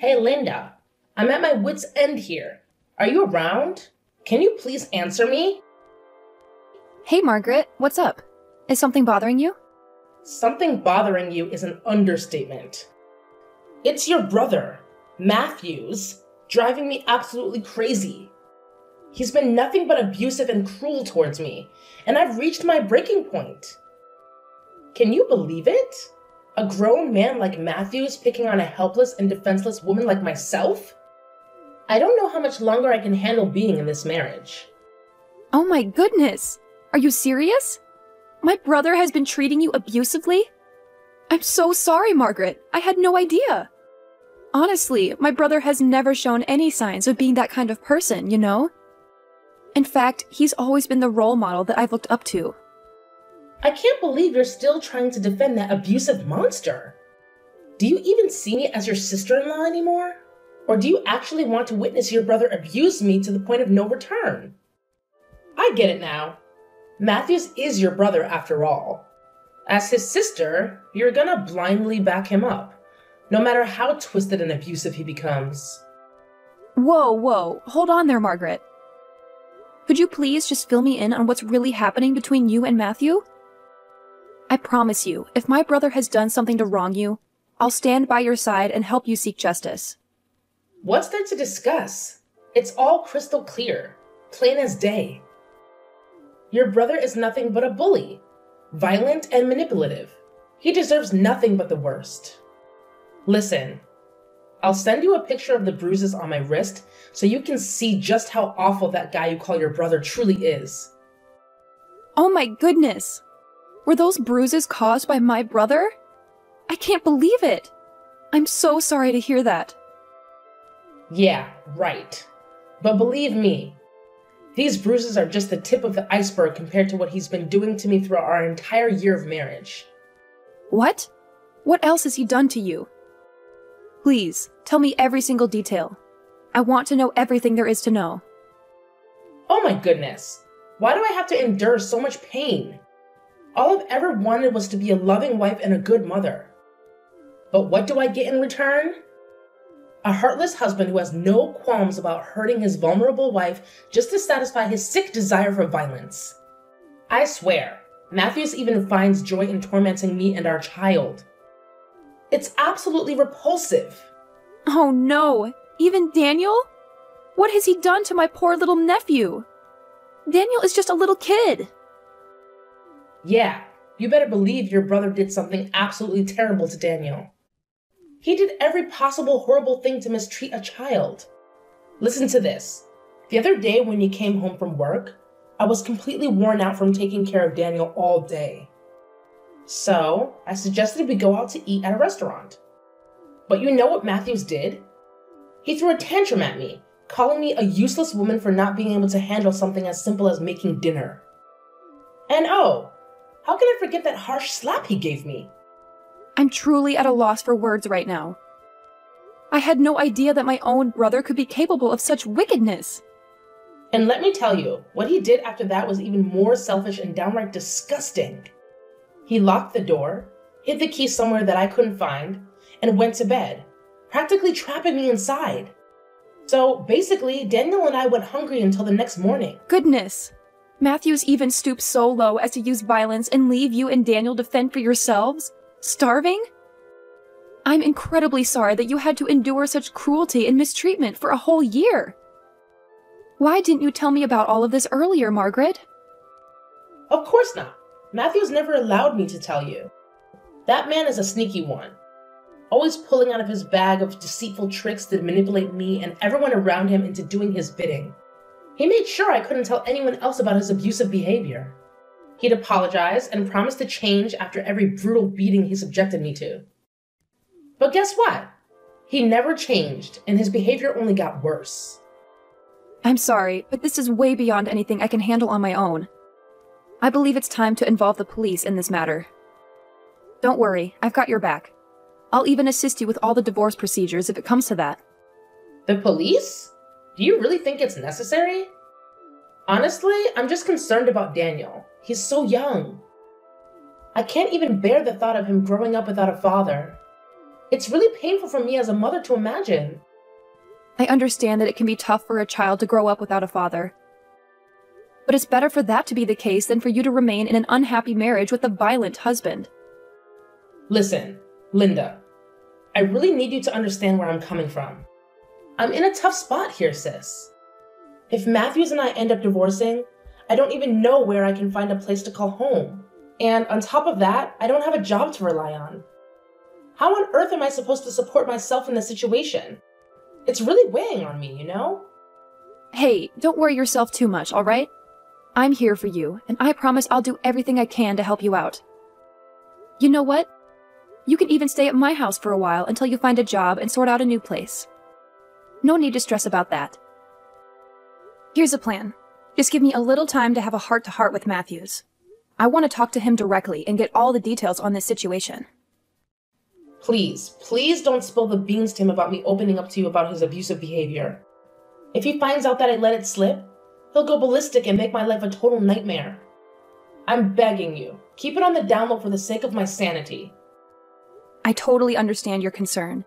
Hey, Linda. I'm at my wits' end here. Are you around? Can you please answer me? Hey, Margaret, what's up? Is something bothering you? Something bothering you is an understatement. It's your brother, Matthews, driving me absolutely crazy. He's been nothing but abusive and cruel towards me, and I've reached my breaking point. Can you believe it? A grown man like Matthews picking on a helpless and defenseless woman like myself? I don't know how much longer I can handle being in this marriage. Oh my goodness! Are you serious? My brother has been treating you abusively? I'm so sorry, Margaret. I had no idea. Honestly, my brother has never shown any signs of being that kind of person, you know? In fact, he's always been the role model that I've looked up to. I can't believe you're still trying to defend that abusive monster. Do you even see me as your sister in law anymore? Or do you actually want to witness your brother abuse me to the point of no return? I get it now. Matthews is your brother after all. As his sister, you're gonna blindly back him up, no matter how twisted and abusive he becomes. Whoa, whoa, hold on there, Margaret. Could you please just fill me in on what's really happening between you and Matthew? I promise you, if my brother has done something to wrong you, I'll stand by your side and help you seek justice. What's there to discuss? It's all crystal clear, plain as day. Your brother is nothing but a bully, violent and manipulative. He deserves nothing but the worst. Listen, I'll send you a picture of the bruises on my wrist so you can see just how awful that guy you call your brother truly is. Oh my goodness! Were those bruises caused by my brother? I can't believe it! I'm so sorry to hear that. Yeah, right. But believe me, these bruises are just the tip of the iceberg compared to what he's been doing to me throughout our entire year of marriage. What? What else has he done to you? Please, tell me every single detail. I want to know everything there is to know. Oh my goodness. Why do I have to endure so much pain? All I've ever wanted was to be a loving wife and a good mother. But what do I get in return? A heartless husband who has no qualms about hurting his vulnerable wife just to satisfy his sick desire for violence. I swear, Matthews even finds joy in tormenting me and our child. It's absolutely repulsive. Oh no! Even Daniel? What has he done to my poor little nephew? Daniel is just a little kid. Yeah, you better believe your brother did something absolutely terrible to Daniel. He did every possible horrible thing to mistreat a child. Listen to this. The other day when you came home from work, I was completely worn out from taking care of Daniel all day. So, I suggested we go out to eat at a restaurant. But you know what Matthews did? He threw a tantrum at me, calling me a useless woman for not being able to handle something as simple as making dinner. And oh, how can I forget that harsh slap he gave me? I'm truly at a loss for words right now. I had no idea that my own brother could be capable of such wickedness. And let me tell you, what he did after that was even more selfish and downright disgusting. He locked the door, hid the key somewhere that I couldn't find, and went to bed, practically trapping me inside. So basically, Daniel and I went hungry until the next morning. Goodness. Matthews even stooped so low as to use violence and leave you and Daniel to fend for yourselves? Starving? I'm incredibly sorry that you had to endure such cruelty and mistreatment for a whole year. Why didn't you tell me about all of this earlier, Margaret? Of course not. Matthews never allowed me to tell you. That man is a sneaky one, always pulling out of his bag of deceitful tricks to manipulate me and everyone around him into doing his bidding. He made sure I couldn't tell anyone else about his abusive behavior. He'd apologize and promise to change after every brutal beating he subjected me to. But guess what? He never changed, and his behavior only got worse. I'm sorry, but this is way beyond anything I can handle on my own. I believe it's time to involve the police in this matter. Don't worry, I've got your back. I'll even assist you with all the divorce procedures if it comes to that. The police? Do you really think it's necessary? Honestly, I'm just concerned about Daniel. He's so young. I can't even bear the thought of him growing up without a father. It's really painful for me as a mother to imagine. I understand that it can be tough for a child to grow up without a father. But it's better for that to be the case than for you to remain in an unhappy marriage with a violent husband. Listen, Linda, I really need you to understand where I'm coming from. I'm in a tough spot here, sis. If Matthews and I end up divorcing, I don't even know where I can find a place to call home. And on top of that, I don't have a job to rely on. How on earth am I supposed to support myself in this situation? It's really weighing on me, you know? Hey, don't worry yourself too much, alright? I'm here for you, and I promise I'll do everything I can to help you out. You know what? You can even stay at my house for a while until you find a job and sort out a new place. No need to stress about that. Here's a plan. Just give me a little time to have a heart to heart with Matthews. I want to talk to him directly and get all the details on this situation. Please, please don't spill the beans to him about me opening up to you about his abusive behavior. If he finds out that I let it slip, he'll go ballistic and make my life a total nightmare. I'm begging you, keep it on the down low for the sake of my sanity. I totally understand your concern.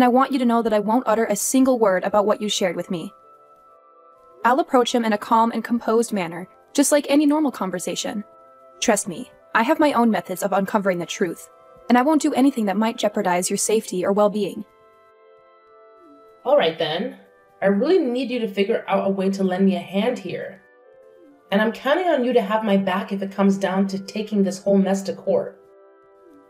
And I want you to know that I won't utter a single word about what you shared with me. I'll approach him in a calm and composed manner, just like any normal conversation. Trust me, I have my own methods of uncovering the truth, and I won't do anything that might jeopardize your safety or well being. Alright then. I really need you to figure out a way to lend me a hand here. And I'm counting on you to have my back if it comes down to taking this whole mess to court.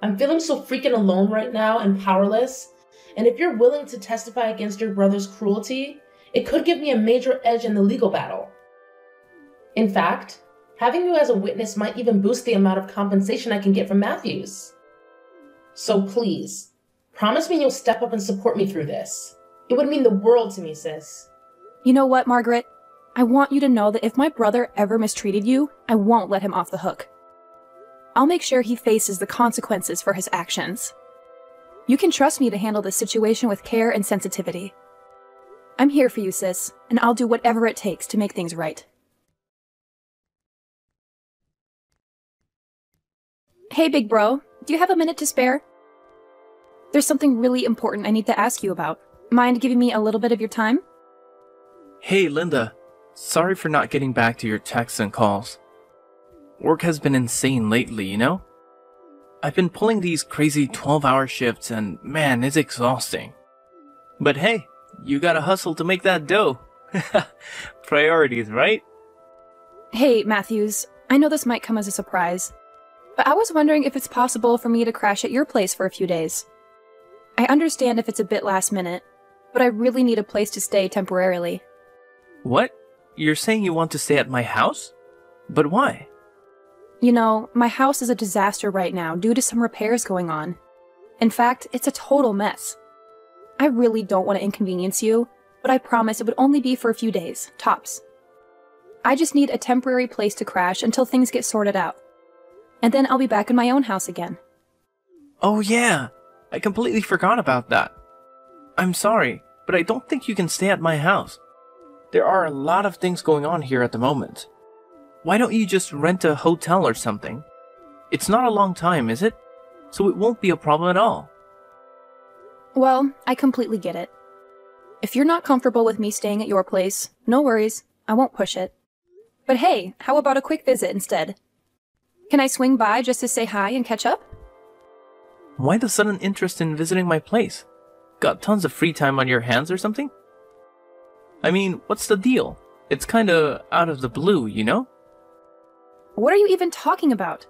I'm feeling so freaking alone right now and powerless, and if you're willing to testify against your brother's cruelty, it could give me a major edge in the legal battle. In fact, having you as a witness might even boost the amount of compensation I can get from Matthews. So please, promise me you'll step up and support me through this. It would mean the world to me, sis. You know what, Margaret? I want you to know that if my brother ever mistreated you, I won't let him off the hook. I'll make sure he faces the consequences for his actions. You can trust me to handle this situation with care and sensitivity. I'm here for you, sis, and I'll do whatever it takes to make things right. Hey, big bro, do you have a minute to spare? There's something really important I need to ask you about. Mind giving me a little bit of your time? Hey, Linda. Sorry for not getting back to your texts and calls. Work has been insane lately, you know? I've been pulling these crazy 12 hour shifts and man, it's exhausting. But hey, you gotta hustle to make that dough. Priorities, right? Hey, Matthews. I know this might come as a surprise, but I was wondering if it's possible for me to crash at your place for a few days. I understand if it's a bit last minute, but I really need a place to stay temporarily. What? You're saying you want to stay at my house? But why? You know, my house is a disaster right now due to some repairs going on. In fact, it's a total mess. I really don't want to inconvenience you, but I promise it would only be for a few days, tops. I just need a temporary place to crash until things get sorted out. And then I'll be back in my own house again. Oh yeah, I completely forgot about that. I'm sorry, but I don't think you can stay at my house. There are a lot of things going on here at the moment. Why don't you just rent a hotel or something? It's not a long time, is it? So it won't be a problem at all. Well, I completely get it. If you're not comfortable with me staying at your place, no worries, I won't push it. But hey, how about a quick visit instead? Can I swing by just to say hi and catch up? Why the sudden interest in visiting my place? Got tons of free time on your hands or something? I mean, what's the deal? It's kinda out of the blue, you know? What are you even talking about?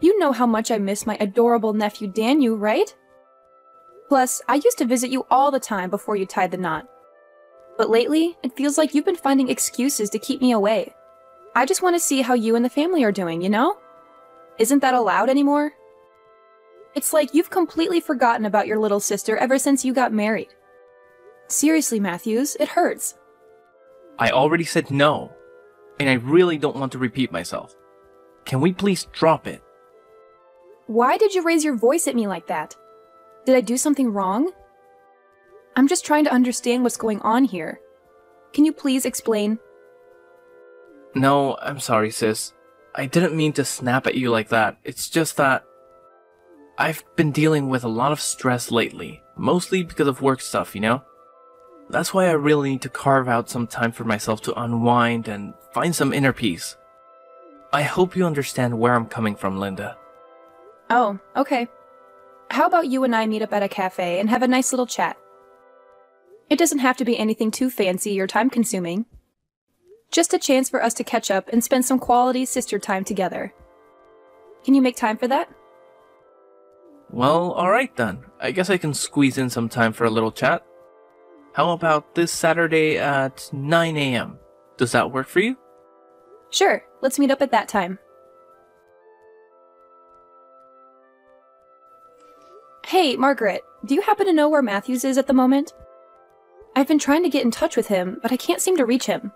You know how much I miss my adorable nephew Daniel, right? Plus, I used to visit you all the time before you tied the knot. But lately, it feels like you've been finding excuses to keep me away. I just want to see how you and the family are doing, you know? Isn't that allowed anymore? It's like you've completely forgotten about your little sister ever since you got married. Seriously, Matthews, it hurts. I already said no, and I really don't want to repeat myself. Can we please drop it? Why did you raise your voice at me like that? Did I do something wrong? I'm just trying to understand what's going on here. Can you please explain? No, I'm sorry, sis. I didn't mean to snap at you like that. It's just that. I've been dealing with a lot of stress lately, mostly because of work stuff, you know? That's why I really need to carve out some time for myself to unwind and find some inner peace. I hope you understand where I'm coming from, Linda. Oh, okay. How about you and I meet up at a cafe and have a nice little chat? It doesn't have to be anything too fancy or time consuming. Just a chance for us to catch up and spend some quality sister time together. Can you make time for that? Well, alright then. I guess I can squeeze in some time for a little chat. How mm-hmm. about this Saturday at 9 a.m.? Does that work for you? Sure, let's meet up at that time. Hey, Margaret, do you happen to know where Matthews is at the moment? I've been trying to get in touch with him, but I can't seem to reach him.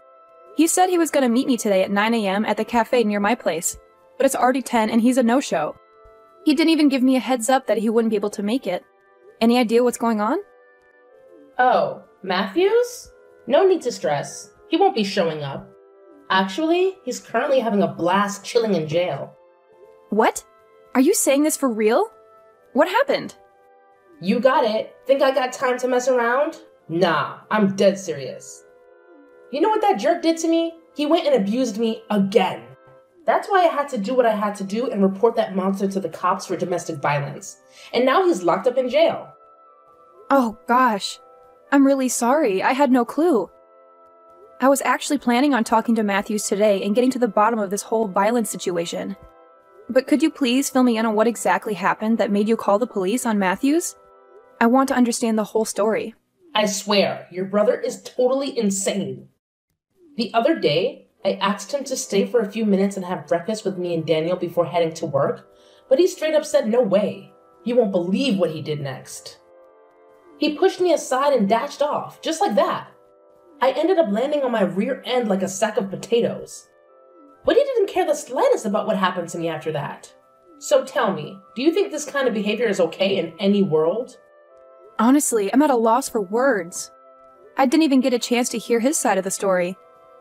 He said he was going to meet me today at 9 a.m. at the cafe near my place, but it's already 10 and he's a no show. He didn't even give me a heads up that he wouldn't be able to make it. Any idea what's going on? Oh, Matthews? No need to stress. He won't be showing up. Actually, he's currently having a blast chilling in jail. What? Are you saying this for real? What happened? You got it. Think I got time to mess around? Nah, I'm dead serious. You know what that jerk did to me? He went and abused me again. That's why I had to do what I had to do and report that monster to the cops for domestic violence. And now he's locked up in jail. Oh gosh. I'm really sorry. I had no clue. I was actually planning on talking to Matthews today and getting to the bottom of this whole violence situation. But could you please fill me in on what exactly happened that made you call the police on Matthews? I want to understand the whole story. I swear, your brother is totally insane. The other day, I asked him to stay for a few minutes and have breakfast with me and Daniel before heading to work, but he straight up said no way. You won't believe what he did next. He pushed me aside and dashed off, just like that. I ended up landing on my rear end like a sack of potatoes. But he didn't care the slightest about what happened to me after that. So tell me, do you think this kind of behavior is okay in any world? Honestly, I'm at a loss for words. I didn't even get a chance to hear his side of the story.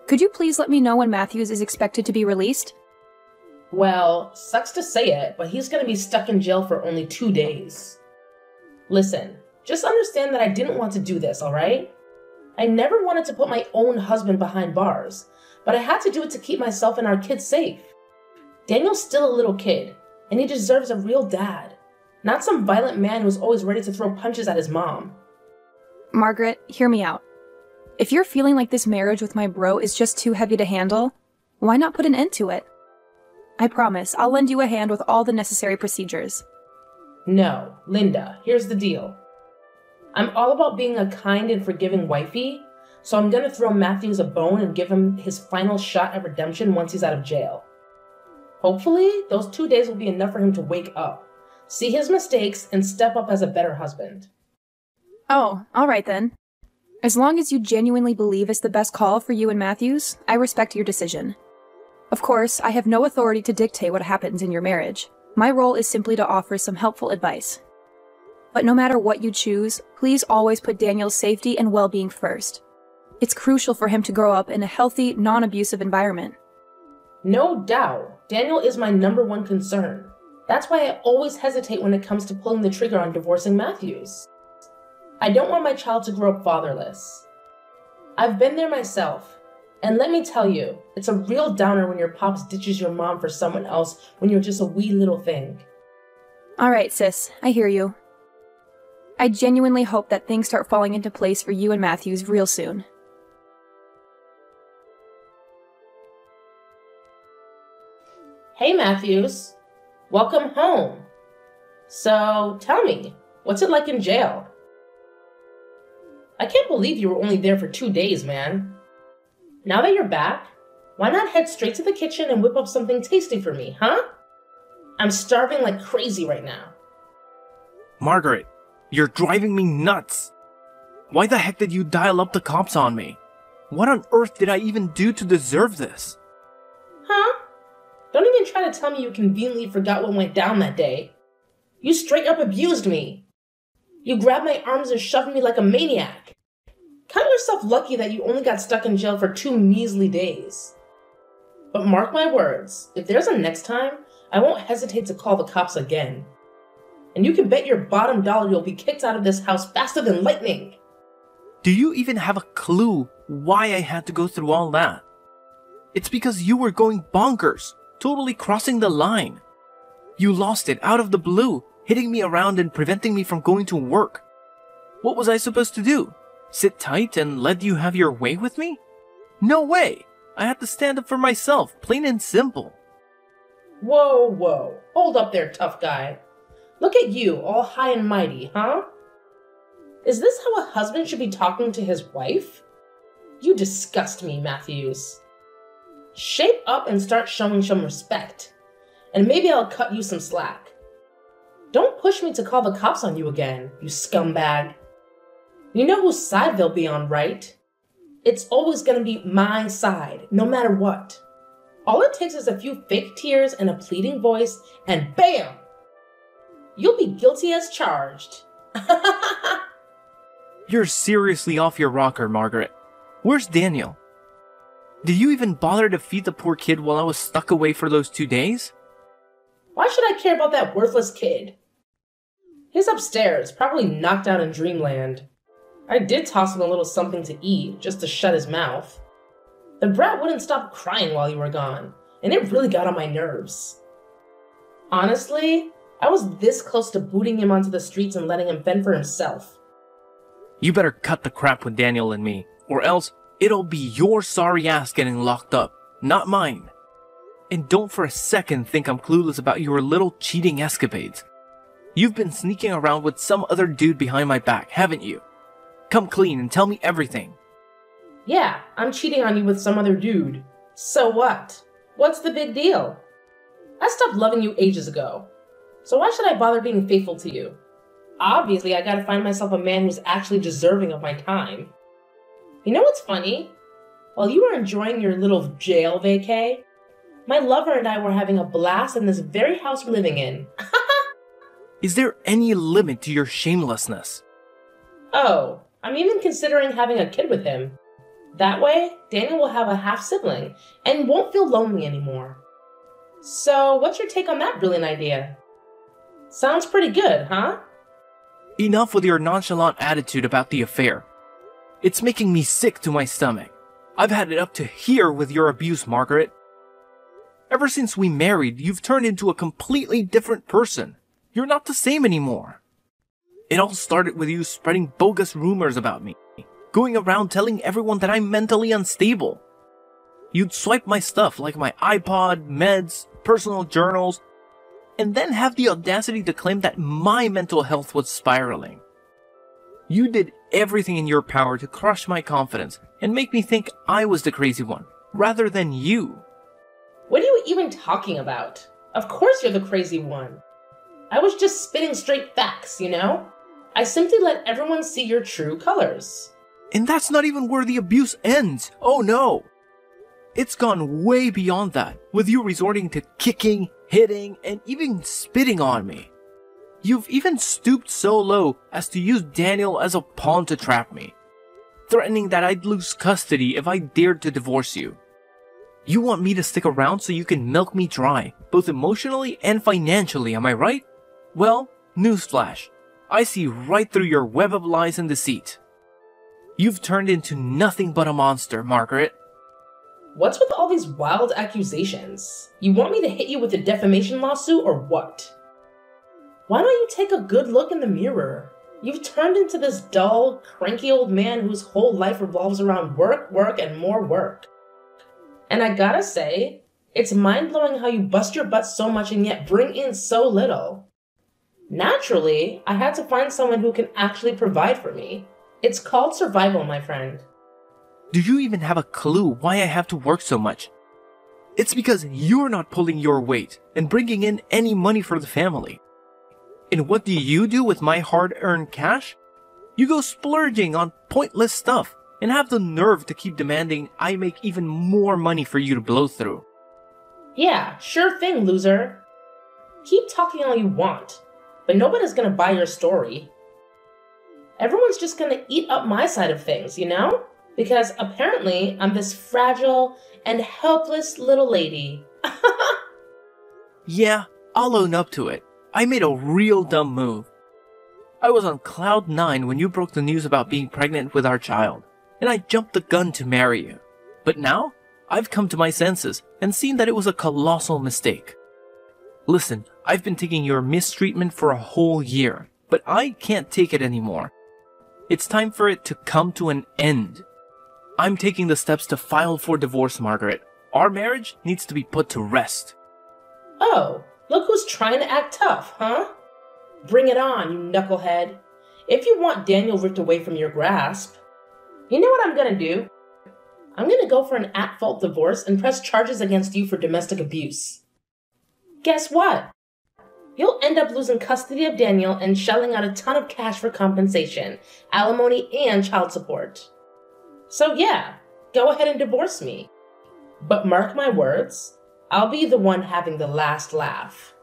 Could you please let me know when Matthews is expected to be released? Well, sucks to say it, but he's gonna be stuck in jail for only two days. Listen, just understand that I didn't want to do this, alright? I never wanted to put my own husband behind bars, but I had to do it to keep myself and our kids safe. Daniel's still a little kid, and he deserves a real dad, not some violent man who's always ready to throw punches at his mom. Margaret, hear me out. If you're feeling like this marriage with my bro is just too heavy to handle, why not put an end to it? I promise, I'll lend you a hand with all the necessary procedures. No, Linda, here's the deal. I'm all about being a kind and forgiving wifey, so I'm gonna throw Matthews a bone and give him his final shot at redemption once he's out of jail. Hopefully, those two days will be enough for him to wake up, see his mistakes, and step up as a better husband. Oh, alright then. As long as you genuinely believe it's the best call for you and Matthews, I respect your decision. Of course, I have no authority to dictate what happens in your marriage. My role is simply to offer some helpful advice. But no matter what you choose, please always put Daniel's safety and well being first. It's crucial for him to grow up in a healthy, non abusive environment. No doubt, Daniel is my number one concern. That's why I always hesitate when it comes to pulling the trigger on divorcing Matthews. I don't want my child to grow up fatherless. I've been there myself, and let me tell you, it's a real downer when your pops ditches your mom for someone else when you're just a wee little thing. Alright, sis, I hear you. I genuinely hope that things start falling into place for you and Matthews real soon. Hey, Matthews. Welcome home. So, tell me, what's it like in jail? I can't believe you were only there for two days, man. Now that you're back, why not head straight to the kitchen and whip up something tasty for me, huh? I'm starving like crazy right now. Margaret, you're driving me nuts. Why the heck did you dial up the cops on me? What on earth did I even do to deserve this? Huh? Don't even try to tell me you conveniently forgot what went down that day. You straight up abused me. You grabbed my arms and shoved me like a maniac. Count yourself lucky that you only got stuck in jail for two measly days. But mark my words, if there's a next time, I won't hesitate to call the cops again. And you can bet your bottom dollar you'll be kicked out of this house faster than lightning. Do you even have a clue why I had to go through all that? It's because you were going bonkers, totally crossing the line. You lost it out of the blue, hitting me around and preventing me from going to work. What was I supposed to do? Sit tight and let you have your way with me? No way! I had to stand up for myself, plain and simple. Whoa, whoa. Hold up there, tough guy. Look at you, all high and mighty, huh? Is this how a husband should be talking to his wife? You disgust me, Matthews. Shape up and start showing some respect, and maybe I'll cut you some slack. Don't push me to call the cops on you again, you scumbag. You know whose side they'll be on, right? It's always gonna be my side, no matter what. All it takes is a few fake tears and a pleading voice, and BAM! You'll be guilty as charged. You're seriously off your rocker, Margaret. Where's Daniel? Did you even bother to feed the poor kid while I was stuck away for those two days? Why should I care about that worthless kid? He's upstairs, probably knocked out in dreamland. I did toss him a little something to eat, just to shut his mouth. The brat wouldn't stop crying while you were gone, and it really got on my nerves. Honestly, I was this close to booting him onto the streets and letting him fend for himself. You better cut the crap with Daniel and me, or else it'll be your sorry ass getting locked up, not mine. And don't for a second think I'm clueless about your little cheating escapades. You've been sneaking around with some other dude behind my back, haven't you? Come clean and tell me everything. Yeah, I'm cheating on you with some other dude. So what? What's the big deal? I stopped loving you ages ago. So why should I bother being faithful to you? Obviously, I gotta find myself a man who's actually deserving of my time. You know what's funny? While you were enjoying your little jail vacay, my lover and I were having a blast in this very house we're living in. Is there any limit to your shamelessness? Oh, I'm even considering having a kid with him. That way, Daniel will have a half sibling and won't feel lonely anymore. So, what's your take on that brilliant idea? Sounds pretty good, huh? Enough with your nonchalant attitude about the affair. It's making me sick to my stomach. I've had it up to here with your abuse, Margaret. Ever since we married, you've turned into a completely different person. You're not the same anymore. It all started with you spreading bogus rumors about me going around telling everyone that I'm mentally unstable. You'd swipe my stuff like my iPod, meds, personal journals, and then have the audacity to claim that my mental health was spiraling. You did everything in your power to crush my confidence and make me think I was the crazy one, rather than you. What are you even talking about? Of course you're the crazy one. I was just spitting straight facts, you know? I simply let everyone see your true colors. And that's not even where the abuse ends. Oh no! It's gone way beyond that, with you resorting to kicking, hitting, and even spitting on me. You've even stooped so low as to use Daniel as a pawn to trap me, threatening that I'd lose custody if I dared to divorce you. You want me to stick around so you can milk me dry, both emotionally and financially, am I right? Well, newsflash. I see right through your web of lies and deceit. You've turned into nothing but a monster, Margaret. What's with all these wild accusations? You want me to hit you with a defamation lawsuit or what? Why don't you take a good look in the mirror? You've turned into this dull, cranky old man whose whole life revolves around work, work, and more work. And I gotta say, it's mind blowing how you bust your butt so much and yet bring in so little. Naturally, I had to find someone who can actually provide for me. It's called survival, my friend. Do you even have a clue why I have to work so much? It's because you're not pulling your weight and bringing in any money for the family. And what do you do with my hard earned cash? You go splurging on pointless stuff and have the nerve to keep demanding I make even more money for you to blow through. Yeah, sure thing, loser. Keep talking all you want, but nobody's gonna buy your story everyone's just gonna eat up my side of things, you know? Because apparently I'm this fragile and helpless little lady. yeah, I'll own up to it. I made a real dumb move. I was on cloud nine when you broke the news about being pregnant with our child, and I jumped the gun to marry you. But now, I've come to my senses and seen that it was a colossal mistake. Listen, I've been taking your mistreatment for a whole year, but I can't take it anymore. It's time for it to come to an end. I'm taking the steps to file for divorce, Margaret. Our marriage needs to be put to rest. Oh, look who's trying to act tough, huh? Bring it on, you knucklehead. If you want Daniel ripped away from your grasp. You know what I'm gonna do? I'm gonna go for an at fault divorce and press charges against you for domestic abuse. Guess what? You'll end up losing custody of Daniel and shelling out a ton of cash for compensation, alimony, and child support. So, yeah, go ahead and divorce me. But mark my words, I'll be the one having the last laugh.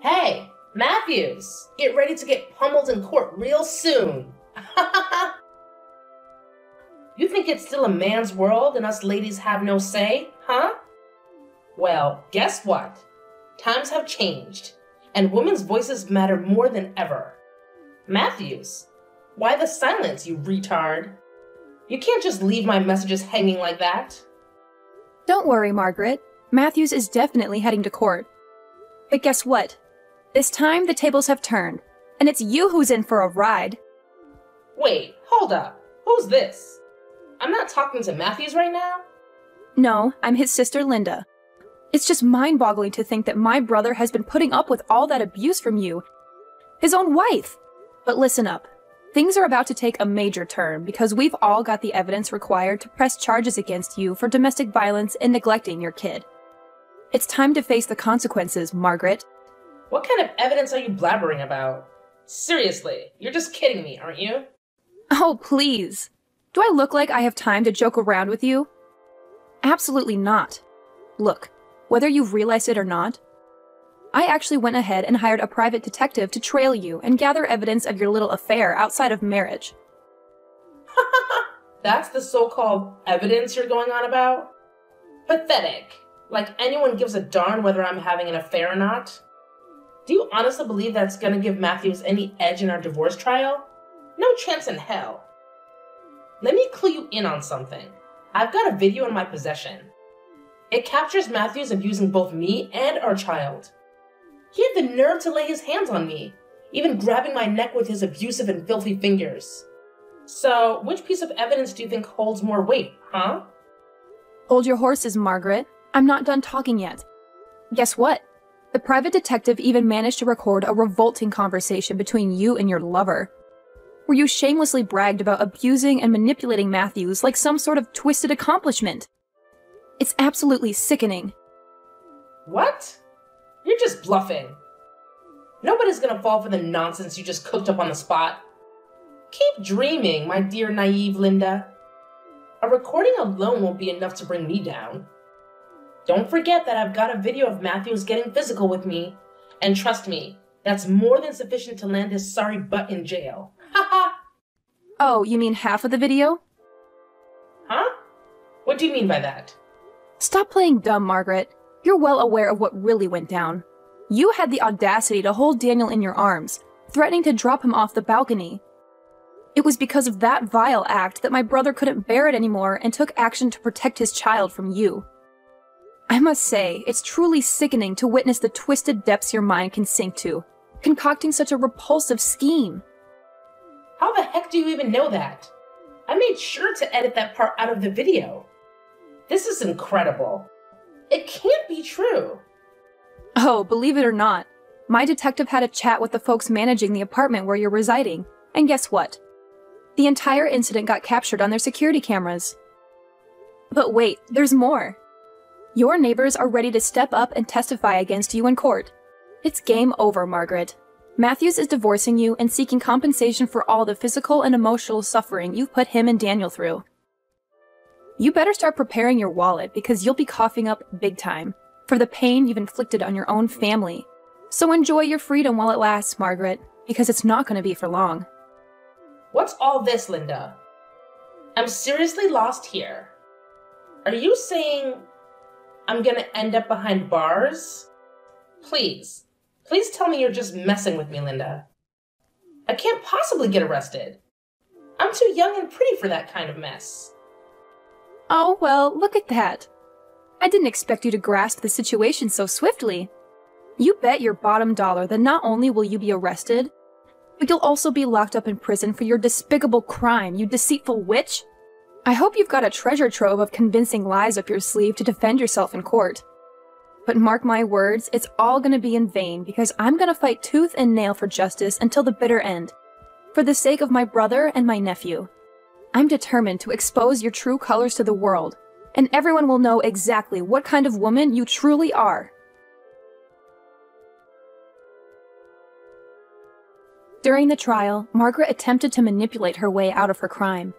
Hey, Matthews, get ready to get pummeled in court real soon. you think it's still a man's world and us ladies have no say, huh? Well, guess what? Times have changed, and women's voices matter more than ever. Matthews, why the silence, you retard? You can't just leave my messages hanging like that. Don't worry, Margaret. Matthews is definitely heading to court. But guess what? This time the tables have turned, and it's you who's in for a ride. Wait, hold up. Who's this? I'm not talking to Matthews right now? No, I'm his sister Linda. It's just mind boggling to think that my brother has been putting up with all that abuse from you. His own wife! But listen up. Things are about to take a major turn because we've all got the evidence required to press charges against you for domestic violence and neglecting your kid. It's time to face the consequences, Margaret. What kind of evidence are you blabbering about? Seriously, you're just kidding me, aren't you? Oh, please. Do I look like I have time to joke around with you? Absolutely not. Look, whether you've realized it or not, I actually went ahead and hired a private detective to trail you and gather evidence of your little affair outside of marriage. That's the so called evidence you're going on about? Pathetic. Like anyone gives a darn whether I'm having an affair or not. Do you honestly believe that's gonna give Matthews any edge in our divorce trial? No chance in hell. Let me clue you in on something. I've got a video in my possession. It captures Matthews abusing both me and our child. He had the nerve to lay his hands on me, even grabbing my neck with his abusive and filthy fingers. So, which piece of evidence do you think holds more weight, huh? Hold your horses, Margaret. I'm not done talking yet. Guess what? The private detective even managed to record a revolting conversation between you and your lover, where you shamelessly bragged about abusing and manipulating Matthews like some sort of twisted accomplishment. It's absolutely sickening. What? You're just bluffing. Nobody's gonna fall for the nonsense you just cooked up on the spot. Keep dreaming, my dear naive Linda. A recording alone won't be enough to bring me down. Don't forget that I've got a video of Matthews getting physical with me. And trust me, that's more than sufficient to land his sorry butt in jail. Ha Oh, you mean half of the video? Huh? What do you mean by that? Stop playing dumb, Margaret. You're well aware of what really went down. You had the audacity to hold Daniel in your arms, threatening to drop him off the balcony. It was because of that vile act that my brother couldn't bear it anymore and took action to protect his child from you. I must say, it's truly sickening to witness the twisted depths your mind can sink to, concocting such a repulsive scheme. How the heck do you even know that? I made sure to edit that part out of the video. This is incredible. It can't be true. Oh, believe it or not, my detective had a chat with the folks managing the apartment where you're residing, and guess what? The entire incident got captured on their security cameras. But wait, there's more. Your neighbors are ready to step up and testify against you in court. It's game over, Margaret. Matthews is divorcing you and seeking compensation for all the physical and emotional suffering you've put him and Daniel through. You better start preparing your wallet because you'll be coughing up big time for the pain you've inflicted on your own family. So enjoy your freedom while it lasts, Margaret, because it's not going to be for long. What's all this, Linda? I'm seriously lost here. Are you saying I'm gonna end up behind bars? Please, please tell me you're just messing with me, Linda. I can't possibly get arrested. I'm too young and pretty for that kind of mess. Oh, well, look at that. I didn't expect you to grasp the situation so swiftly. You bet your bottom dollar that not only will you be arrested, but you'll also be locked up in prison for your despicable crime, you deceitful witch. I hope you've got a treasure trove of convincing lies up your sleeve to defend yourself in court. But mark my words, it's all gonna be in vain because I'm gonna fight tooth and nail for justice until the bitter end. For the sake of my brother and my nephew. I'm determined to expose your true colors to the world, and everyone will know exactly what kind of woman you truly are. During the trial, Margaret attempted to manipulate her way out of her crime,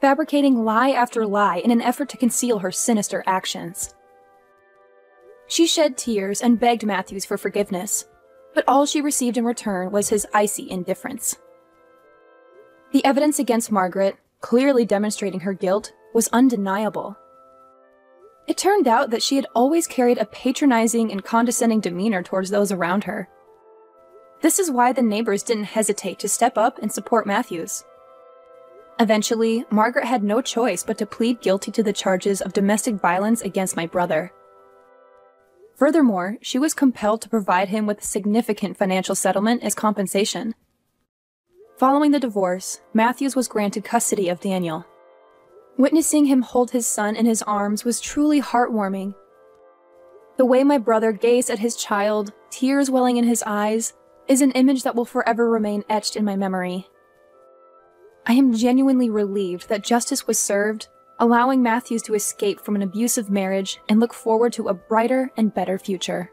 fabricating lie after lie in an effort to conceal her sinister actions. She shed tears and begged Matthews for forgiveness, but all she received in return was his icy indifference. The evidence against Margaret, clearly demonstrating her guilt, was undeniable. It turned out that she had always carried a patronizing and condescending demeanor towards those around her. This is why the neighbors didn't hesitate to step up and support Matthews. Eventually, Margaret had no choice but to plead guilty to the charges of domestic violence against my brother. Furthermore, she was compelled to provide him with a significant financial settlement as compensation. Following the divorce, Matthews was granted custody of Daniel. Witnessing him hold his son in his arms was truly heartwarming. The way my brother gazed at his child, tears welling in his eyes, is an image that will forever remain etched in my memory. I am genuinely relieved that justice was served allowing Matthews to escape from an abusive marriage and look forward to a brighter and better future.